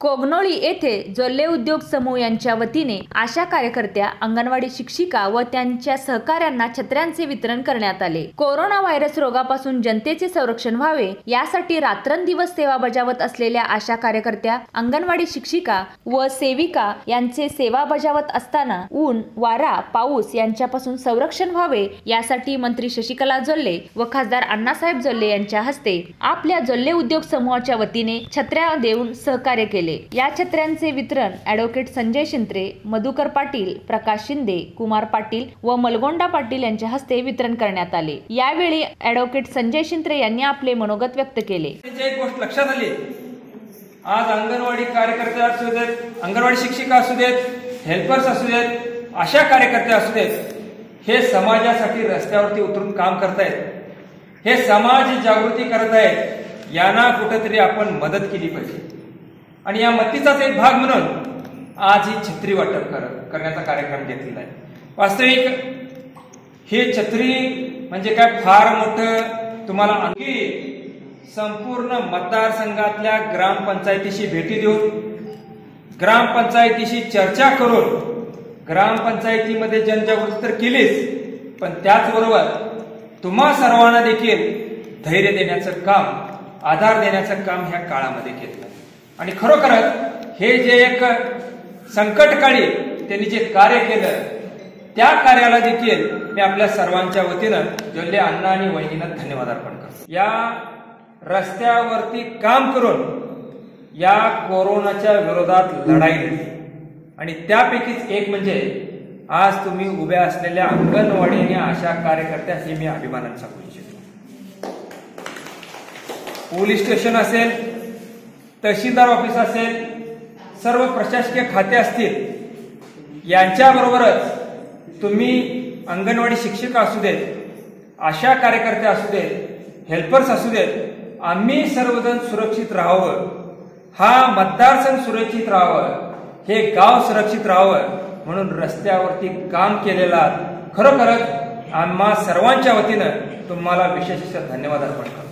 कोगनोळी येथे जोल्ले उद्योग समूह यांच्या वतीने आशा कार्यकर्त्या अंगणवाडी शिक्षिका व त्यांच्या सहकाऱ्यांना छत्र्यांचे वितरण करण्यात आले. कोरोना व्हायरस रोगापासून जनतेचे संरक्षण व्हावे यासाठी रात्रंदिवस सेवा बजावत असलेल्या आशा कार्यकर्त्या अंगणवाडी शिक्षिका व सेविका यांचे सेवा बजावत असताना ऊन वारा पाऊस यांच्यापासून संरक्षण व्हावे यासाठी मंत्री शशिकला जोल्ले व खासदार अण्णासाहेब जोल्ले यांच्या हस्ते आपल्या जोल्ले उद्योग समूहाच्या वतीने छत्र्या देऊन सहकार्य केले. या छत्र्यांचे वितरण ॲडव्होकेट संजय शिंत्रे मधुकर पाटील प्रकाश शिंदे कुमार पाटील व मलगोंडा पाटील यांच्या हस्ते वितरण करण्यात आले. यावेळी ॲडव्होकेट संजय शिंत्रे यांनी आपले मनोगत व्यक्त केले. एक गोष्ट लक्षात आली. आज अंगणवाडी कार्यकर्ते असू देत अंगणवाडी शिक्षिका असू देत हेल्पर्स असू देत अशा कार्यकर्त्या असू देत हे समाजासाठी रस्त्यावरती उतरून काम करतायत. हे समाज जागृती करत आहेत यांना कुठेतरी आपण मदत केली पाहिजे. आणि या मतीचाच एक भाग म्हणून आज ही छत्री वाटप कर करण्याचा कार्यक्रम घेतलेला आहे. वास्तविक ही छत्री म्हणजे काय? फार मोठं तुम्हाला आणखी संपूर्ण मतदारसंघातल्या ग्रामपंचायतीशी भेटी देऊन ग्रामपंचायतीशी चर्चा करून ग्रामपंचायतीमध्ये जनजागृती तर केलीच पण त्याचबरोबर तुम्हा सर्वांना देखील धैर्य देण्याचं काम आधार देण्याचं काम ह्या काळामध्ये घेतलं आणि खरोखरच हे जे एक संकटकाळी त्यांनी जे कार्य केलं त्या कार्याला देखील मी आपल्या सर्वांच्या वतीनं जोल्ले अण्णा आणि वहिनीनं धन्यवाद अर्पण करतो. या रस्त्यावरती काम करून या कोरोनाच्या विरोधात लढाई दिली आणि त्यापैकीच एक म्हणजे आज तुम्ही उभ्या असलेल्या अंगणवाडी आणि आशा कार्यकर्त्या हे मी अभिमानाने सांगू इच्छितो. पोलीस स्टेशन असेल तहसीलदार ऑफिस असेल सर्व प्रशासकीय खाते असतील यांच्याबरोबरच तुम्ही अंगणवाडी शिक्षिका असू देत आशा कार्यकर्त्या असू देत हेल्पर्स असू देत आम्ही सर्वजण सुरक्षित राहावं. हा मतदारसंघ सुरक्षित राहावं. हे गाव सुरक्षित राहावं. म्हणून रस्त्यावरती काम केलेला खरोखरच आम्हा सर्वांच्या वतीनं तुम्हाला विशेष धन्यवाद अर्पण करतो.